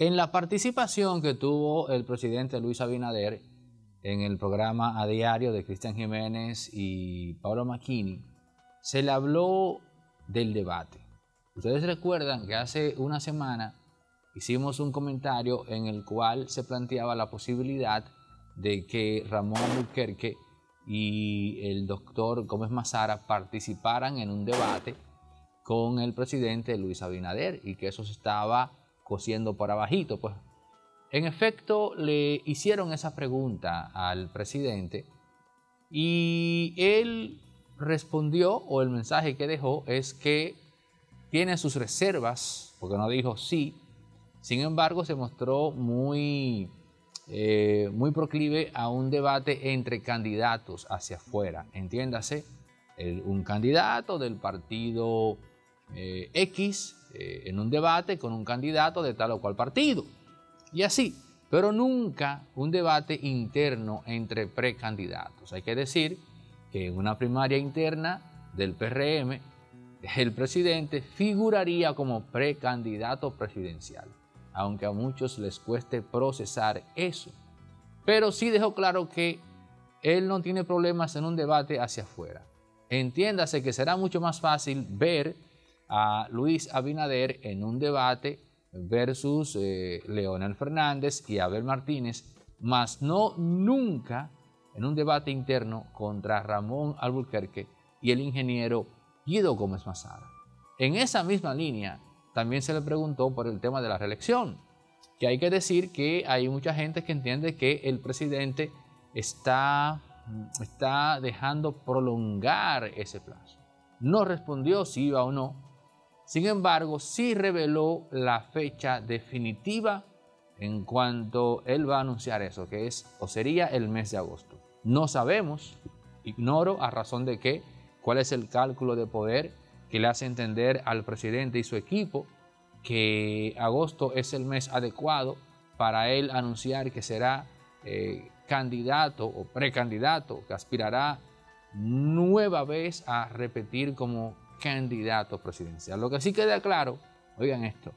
En la participación que tuvo el presidente Luis Abinader en el programa a diario de Cristian Jiménez y Pablo Macchini, se le habló del debate. Ustedes recuerdan que hace una semana hicimos un comentario en el cual se planteaba la posibilidad de que Ramón Albuquerque y el doctor Gómez Mazara participaran en un debate con el presidente Luis Abinader y que eso se estaba cosiendo por abajito. Pues en efecto le hicieron esa pregunta al presidente y él respondió o el mensaje que dejó es que tiene sus reservas, porque no dijo sí, sin embargo se mostró muy, eh, muy proclive a un debate entre candidatos hacia afuera, entiéndase, un candidato del partido eh, X eh, en un debate con un candidato de tal o cual partido, y así, pero nunca un debate interno entre precandidatos. Hay que decir que en una primaria interna del PRM, el presidente figuraría como precandidato presidencial, aunque a muchos les cueste procesar eso. Pero sí dejó claro que él no tiene problemas en un debate hacia afuera. Entiéndase que será mucho más fácil ver a Luis Abinader en un debate versus eh, Leonel Fernández y Abel Martínez, más no nunca en un debate interno contra Ramón Albuquerque y el ingeniero Guido Gómez Mazara. En esa misma línea también se le preguntó por el tema de la reelección, que hay que decir que hay mucha gente que entiende que el presidente está, está dejando prolongar ese plazo. No respondió si iba o no. Sin embargo, sí reveló la fecha definitiva en cuanto él va a anunciar eso, que es o sería el mes de agosto. No sabemos, ignoro a razón de qué, cuál es el cálculo de poder que le hace entender al presidente y su equipo que agosto es el mes adecuado para él anunciar que será eh, candidato o precandidato, que aspirará nueva vez a repetir como candidato presidencial. Lo que sí queda claro, oigan esto,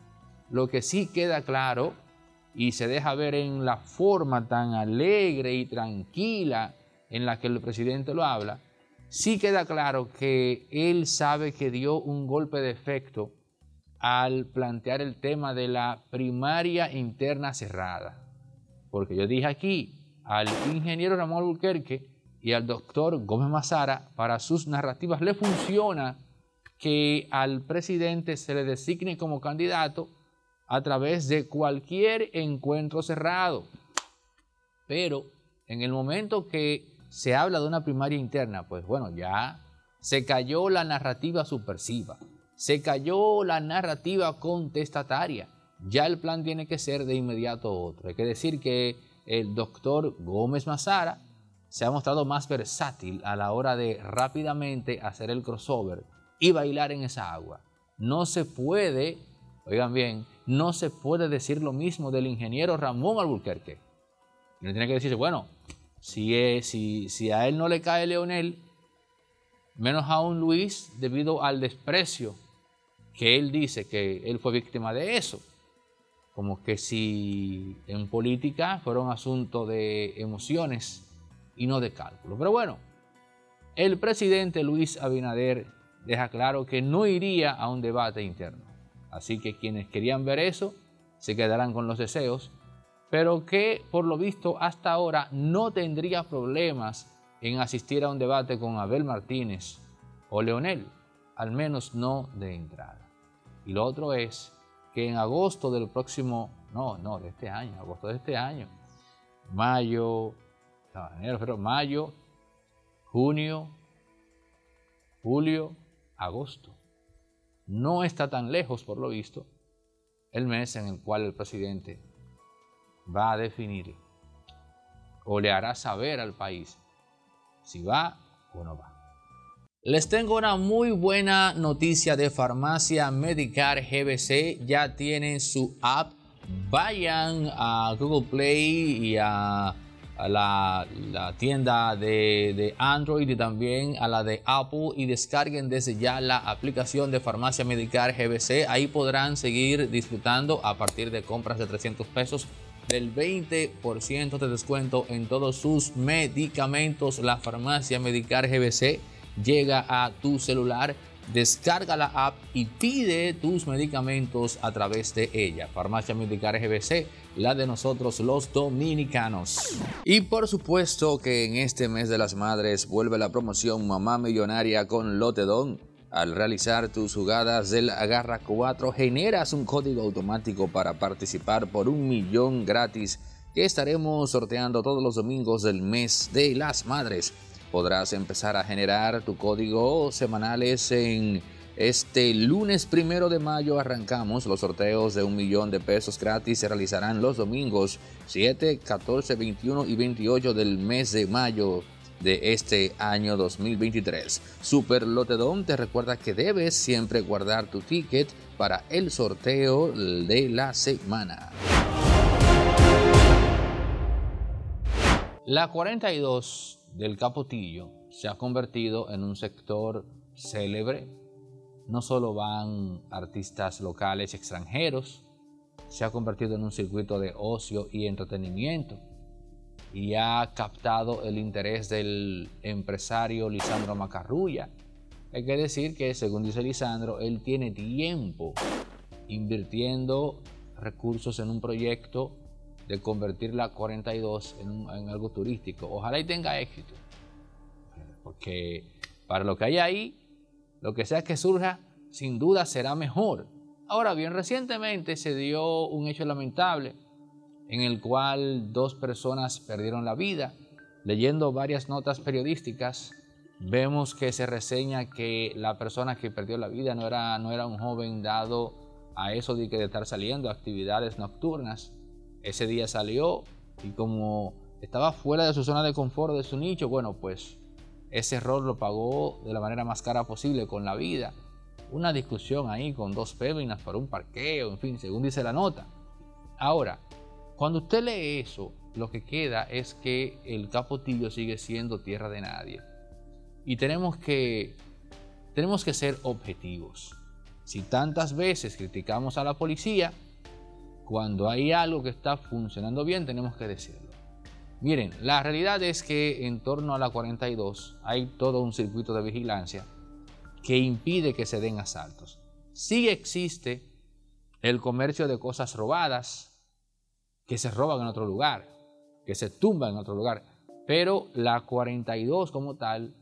lo que sí queda claro y se deja ver en la forma tan alegre y tranquila en la que el presidente lo habla, sí queda claro que él sabe que dio un golpe de efecto al plantear el tema de la primaria interna cerrada. Porque yo dije aquí al ingeniero Ramón Albuquerque y al doctor Gómez Mazara, para sus narrativas le funciona que al presidente se le designe como candidato a través de cualquier encuentro cerrado. Pero en el momento que se habla de una primaria interna, pues bueno, ya se cayó la narrativa subversiva, se cayó la narrativa contestataria. Ya el plan tiene que ser de inmediato otro. Hay que decir que el doctor Gómez Mazara se ha mostrado más versátil a la hora de rápidamente hacer el crossover y bailar en esa agua. No se puede, oigan bien, no se puede decir lo mismo del ingeniero Ramón Alburquerque. Y tiene que decirse, bueno, si, es, si, si a él no le cae Leonel, menos aún Luis, debido al desprecio que él dice que él fue víctima de eso. Como que si en política fuera un asunto de emociones y no de cálculo. Pero bueno, el presidente Luis Abinader deja claro que no iría a un debate interno. Así que quienes querían ver eso se quedarán con los deseos, pero que por lo visto hasta ahora no tendría problemas en asistir a un debate con Abel Martínez o Leonel, al menos no de entrada. Y lo otro es que en agosto del próximo, no, no, de este año, agosto de este año, mayo, enero, febrero, mayo, junio, julio, agosto no está tan lejos, por lo visto, el mes en el cual el presidente va a definir o le hará saber al país si va o no va. Les tengo una muy buena noticia de Farmacia Medicar GBC. Ya tienen su app. Vayan a Google Play y a a la, tienda de, Android y también a la de Apple y descarguen desde ya la aplicación de Farmacia Medical GBC. Ahí podrán seguir disfrutando a partir de compras de 300 pesos del 20% de descuento en todos sus medicamentos. La Farmacia Medical GBC llega a tu celular Descarga la app y pide tus medicamentos a través de ella. Farmacia Medical GBC, la de nosotros los dominicanos. Y por supuesto que en este mes de las madres vuelve la promoción Mamá Millonaria con Lotedón. Al realizar tus jugadas del Agarra 4 generas un código automático para participar por un millón gratis que estaremos sorteando todos los domingos del mes de las madres podrás empezar a generar tu código semanales en este lunes primero de mayo arrancamos los sorteos de un millón de pesos gratis. Se realizarán los domingos 7, 14, 21 y 28 del mes de mayo de este año 2023. Super Lotedom te recuerda que debes siempre guardar tu ticket para el sorteo de la semana. La 42 del Capotillo se ha convertido en un sector célebre. No solo van artistas locales y extranjeros, se ha convertido en un circuito de ocio y entretenimiento y ha captado el interés del empresario Lisandro Macarrulla. Hay que decir que, según dice Lisandro, él tiene tiempo invirtiendo recursos en un proyecto de convertir la 42 en, en algo turístico. Ojalá y tenga éxito. Porque para lo que hay ahí, lo que sea que surja, sin duda será mejor. Ahora bien, recientemente se dio un hecho lamentable en el cual dos personas perdieron la vida. Leyendo varias notas periodísticas, vemos que se reseña que la persona que perdió la vida no era, no era un joven dado a eso de, que de estar saliendo a actividades nocturnas, ese día salió y como estaba fuera de su zona de confort, de su nicho, bueno, pues ese error lo pagó de la manera más cara posible con la vida. Una discusión ahí con dos féminas para un parqueo, en fin, según dice la nota. Ahora, cuando usted lee eso, lo que queda es que el Capotillo sigue siendo tierra de nadie. Y tenemos que, tenemos que ser objetivos. Si tantas veces criticamos a la policía, cuando hay algo que está funcionando bien, tenemos que decirlo. Miren, la realidad es que en torno a la 42 hay todo un circuito de vigilancia que impide que se den asaltos. Sí existe el comercio de cosas robadas que se roban en otro lugar, que se tumban en otro lugar, pero la 42 como tal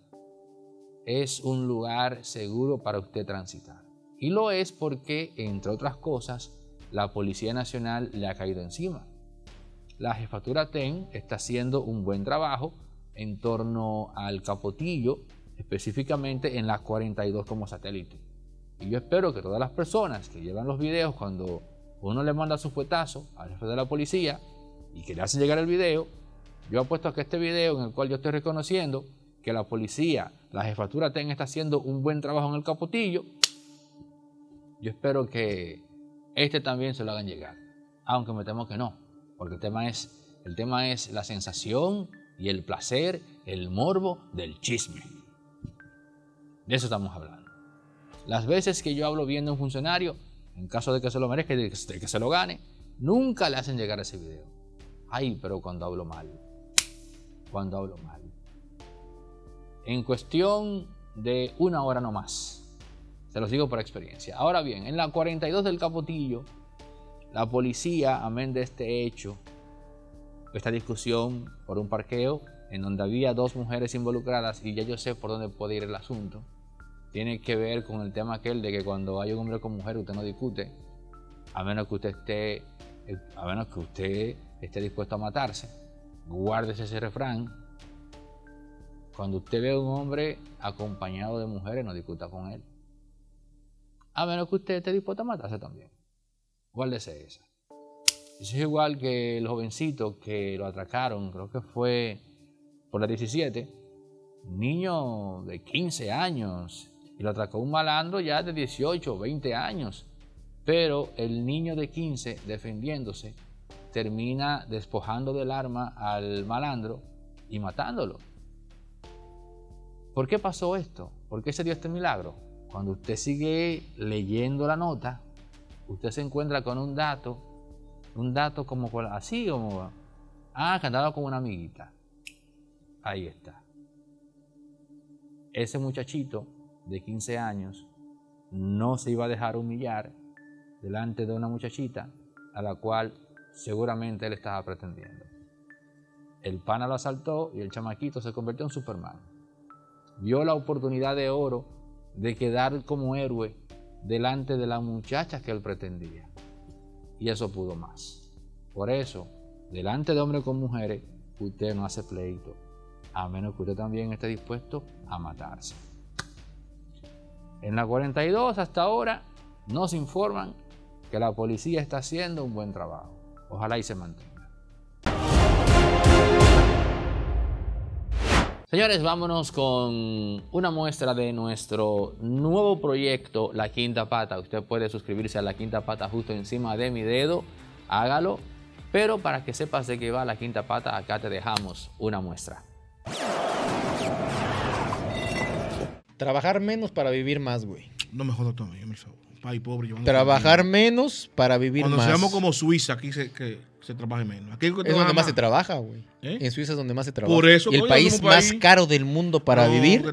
es un lugar seguro para usted transitar. Y lo es porque, entre otras cosas, la Policía Nacional le ha caído encima. La jefatura TEN está haciendo un buen trabajo en torno al Capotillo, específicamente en la 42 como satélite. Y yo espero que todas las personas que llevan los videos cuando uno le manda su fuetazo al jefe de la policía y que le hacen llegar el video, yo apuesto a que este video en el cual yo estoy reconociendo que la policía, la jefatura TEN está haciendo un buen trabajo en el Capotillo, yo espero que este también se lo hagan llegar. Aunque me temo que no, porque el tema es, el tema es la sensación y el placer, el morbo del chisme. De eso estamos hablando. Las veces que yo hablo bien de un funcionario, en caso de que se lo merezca y de que se lo gane, nunca le hacen llegar ese video. Ay, pero cuando hablo mal. Cuando hablo mal. En cuestión de una hora no más se los digo por experiencia. Ahora bien, en la 42 del Capotillo, la policía, amén de este hecho, esta discusión por un parqueo en donde había dos mujeres involucradas y ya yo sé por dónde puede ir el asunto, tiene que ver con el tema aquel de que cuando hay un hombre con mujer usted no discute, a menos que usted esté, a menos que usted esté dispuesto a matarse. Guárdese ese refrán. Cuando usted ve a un hombre acompañado de mujeres, no discuta con él. A menos que usted esté dispuesto a matarse también. Guárdese esa. Eso es igual que el jovencito que lo atracaron, creo que fue por la 17, un niño de 15 años, y lo atracó un malandro ya de 18 o 20 años. Pero el niño de 15 defendiéndose termina despojando del arma al malandro y matándolo. ¿Por qué pasó esto? ¿Por qué se dio este milagro? Cuando usted sigue leyendo la nota, usted se encuentra con un dato, un dato como así, como, ah, andaba con una amiguita. Ahí está. Ese muchachito de 15 años no se iba a dejar humillar delante de una muchachita a la cual seguramente él estaba pretendiendo. El pana lo asaltó y el chamaquito se convirtió en Superman. Vio la oportunidad de oro de quedar como héroe delante de la muchacha que él pretendía. Y eso pudo más. Por eso, delante de hombres con mujeres, usted no hace pleito, a menos que usted también esté dispuesto a matarse. En la 42 hasta ahora nos informan que la policía está haciendo un buen trabajo. Ojalá y se mantenga. Señores, vámonos con una muestra de nuestro nuevo proyecto, La Quinta Pata. Usted puede suscribirse a La Quinta Pata justo encima de mi dedo. Hágalo. Pero para que sepas de qué va La Quinta Pata, acá te dejamos una muestra. Trabajar menos para vivir más, güey. No me jodas todo, yo me País pobre. Trabajar menos para vivir más. Cuando seamos como Suiza, aquí se, que se trabaje menos. Aquí es, donde más, se trabaja, güey. ¿Eh? En Suiza es donde más se trabaja. Por eso, y el país más caro del mundo para vivir.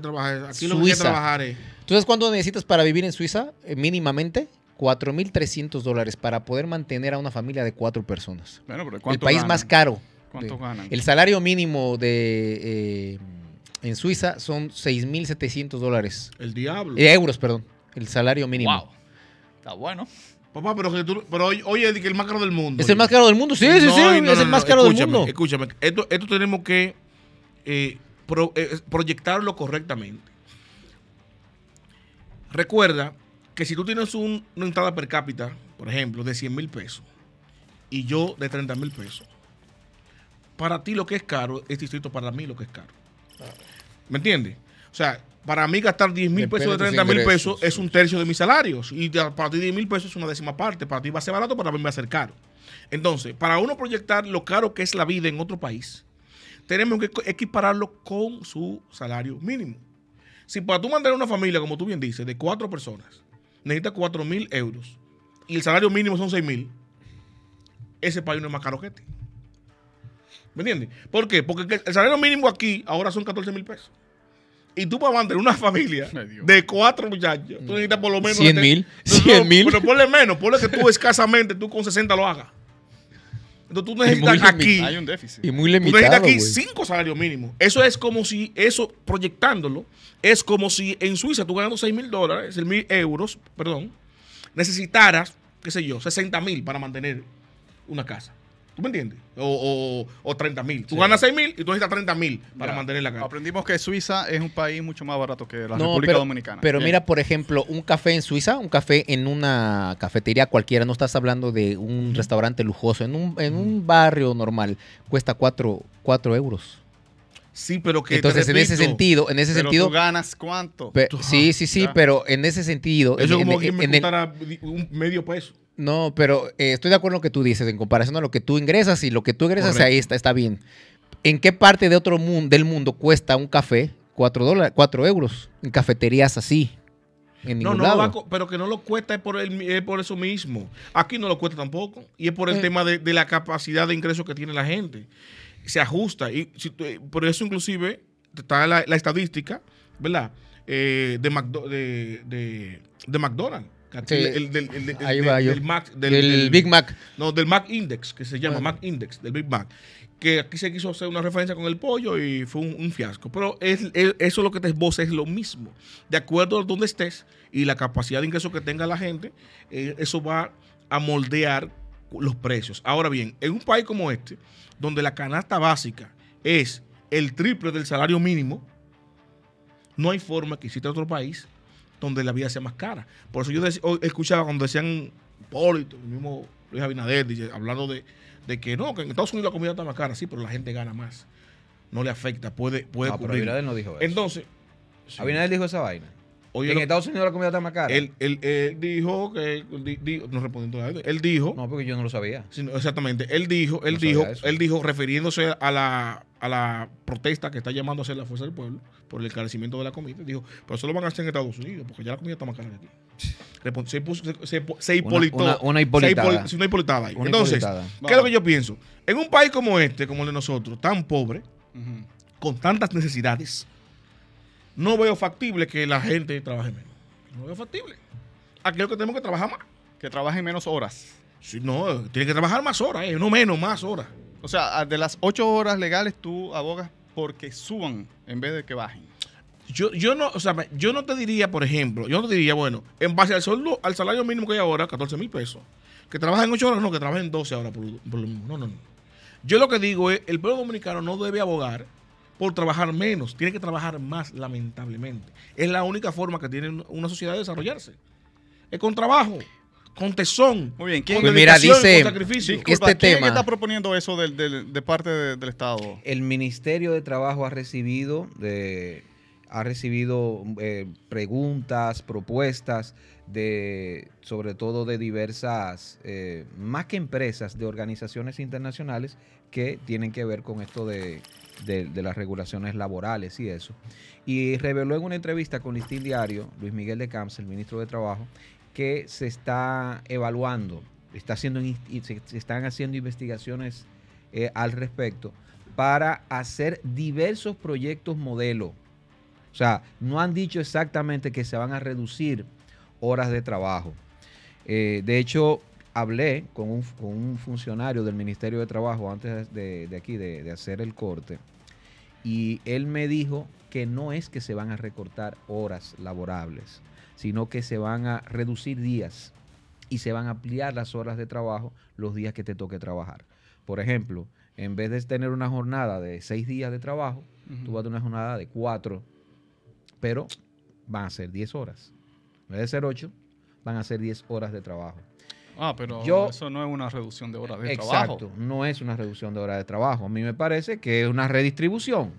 aquí lo que trabajar es. ¿Tú sabes cuánto necesitas para vivir en Suiza? Eh, mínimamente. 4.300 dólares para poder mantener a una familia de cuatro personas. Bueno, pero el país más caro. ¿Cuánto ganan? El salario mínimo de eh, en Suiza son 6.700 dólares. El diablo. euros, perdón. El salario mínimo. Wow. Está bueno. Papá, pero, que tú, pero oye, es el más caro del mundo. Es el más caro del mundo, sí, sí, sí, es el más caro del mundo. Escúchame, esto, esto tenemos que eh, eh, proyectarlo correctamente. Recuerda que si tú tienes una entrada per cápita, por ejemplo, de 100 mil pesos, y yo de 30 mil pesos, para ti lo que es caro es distinto para mí lo que es caro. ¿Me entiendes? O sea, para mí gastar 10 mil pesos de 30 mil pesos es un tercio de mis salarios. Y para ti 10 mil pesos es una décima parte. Para ti va a ser barato, para mí va a ser caro. Entonces, para uno proyectar lo caro que es la vida en otro país, tenemos que equipararlo con su salario mínimo. Si para tú mandar una familia, como tú bien dices, de cuatro personas, necesitas 4 mil euros y el salario mínimo son 6 mil, ese país no es más caro que este. ¿Me entiendes? ¿Por qué? Porque el salario mínimo aquí ahora son 14 mil pesos. Y tú para mantener una familia de cuatro muchachos, tú necesitas por lo menos... 100 mil. 100 mil. Pero ponle menos, ponle que tú escasamente, tú con 60 lo hagas. Entonces tú necesitas aquí... Hay un déficit. Y muy limitado, Tú necesitas aquí cinco salarios mínimos. Eso es como si, eso proyectándolo, es como si en Suiza tú ganando 6 mil dólares, 6 mil euros, perdón, necesitaras, qué sé yo, 60 mil para mantener una casa. ¿Tú me entiendes? O, o, 30 mil. Tú ganas 6 mil y tú necesitas 30 mil para mantener la casa. Aprendimos que Suiza es un país mucho más barato que la República Dominicana. Pero mira, por ejemplo, un café en Suiza, un café en una cafetería cualquiera, no estás hablando de un restaurante lujoso, en un, en un barrio normal, cuesta 4, euros. Sí, pero que entonces en ese sentido, en ese pero sentido, tú ganas cuánto. sí, sí, sí, pero en ese sentido, eso como que me costara un medio peso. No, pero eh, estoy de acuerdo con lo que tú dices, en comparación a lo que tú ingresas y lo que tú ingresas ahí está, está bien. ¿En qué parte de otro mundo, del mundo cuesta un café 4 dólares, 4 euros? En cafeterías así. En no, no, pero que no lo cuesta es por, el, por eso mismo. Aquí no lo cuesta tampoco. Y es por el eh. tema de, la capacidad de ingreso que tiene la gente. Se ajusta. Y eh, por eso inclusive está la, estadística, ¿verdad? de, de, de McDonald's el, del, Ahí va yo. del, Big Mac. No, del Mac Index, que se llama Mac Index, del Big Mac. Que aquí se quiso hacer una referencia con el pollo y fue un, fiasco. Pero es, eso lo que te esboza es lo mismo. De acuerdo a donde estés y la capacidad de ingreso que tenga la gente, eh, eso va a moldear los precios. Ahora bien, en un país como este, donde la canasta básica es el triple del salario mínimo, no hay forma que exista otro país donde la vida sea más cara. Por eso yo escuchaba cuando decían Polito, el mismo Luis Abinader, hablando de, que no, que en Estados Unidos la comida está más cara, sí, pero la gente gana más. No le afecta, puede, puede no, pero Abinader no dijo eso. Entonces. Abinader dijo esa vaina. Oye, en lo- Estados Unidos la comida está más cara. él, él, eh, dijo que, di- di- no respondiendo a él, él dijo, no, porque yo no lo sabía. Exactamente. Él dijo, él No dijo, él dijo, refiriéndose a la, a la protesta que está llamando a hacer la fuerza del pueblo por el encarecimiento de la comida, dijo, pero eso lo van a hacer en Estados Unidos, porque ya la comida está más cara que aquí. Se, puso- se, se, se hipolitó. una- una Se hipolitada. una hipolitada ahí. Una Entonces, hipolitada. ¿qué es lo que yo pienso? En un país como este, como el de nosotros, tan pobre, con tantas necesidades, no veo factible que la gente trabaje menos. No veo factible. Aquí lo que tenemos que trabajar más. Que trabajen menos horas. Si no, tiene que trabajar más horas, eh, no menos, más horas. O sea, de las ocho horas legales tú abogas porque suban en vez de que bajen. Yo, yo no, o sea, yo no te diría, por ejemplo, yo no te diría, bueno, en base al sueldo, al salario mínimo que hay ahora, 14 mil pesos, que trabajen 8 horas, no, que trabajen 12 horas por, por lo mismo. No, no, no. Yo lo que digo es, el pueblo dominicano no debe abogar por trabajar menos, tiene que trabajar más, lamentablemente. Es la única forma que tiene una sociedad de desarrollarse. Es con trabajo, con tesón, Muy bien, con ¿quién, Pues mira, dice- con sacrificio. Disculpa, disculpa, este ¿quién tema- está proponiendo eso del- del- de parte de- del Estado? El Ministerio de Trabajo ha recibido de ha recibido eh, preguntas, propuestas de sobre todo de diversas eh, más que empresas de organizaciones internacionales que tienen que ver con esto de, de- las regulaciones laborales y eso. Y reveló en una entrevista con Listín Diario, Luis Miguel de Camps, el ministro de Trabajo, que se está evaluando, está haciendo, se están haciendo investigaciones eh, al respecto para hacer diversos proyectos modelo. O sea, no han dicho exactamente que se van a reducir horas de trabajo. Eh, de hecho, hablé con un, con un funcionario del Ministerio de Trabajo antes de, de aquí, de, de hacer el corte, y él me dijo que no es que se van a recortar horas laborables, sino que se van a reducir días y se van a ampliar las horas de trabajo los días que te toque trabajar. Por ejemplo, en vez de tener una jornada de seis días de trabajo, tú vas a tener una jornada de cuatro, pero van a ser 10 horas. En vez de ser 8, van a ser 10 horas de trabajo. Ah, pero Yo- eso no es una reducción de horas de Exacto, trabajo. no es una reducción de horas de trabajo. A mí me parece que es una redistribución.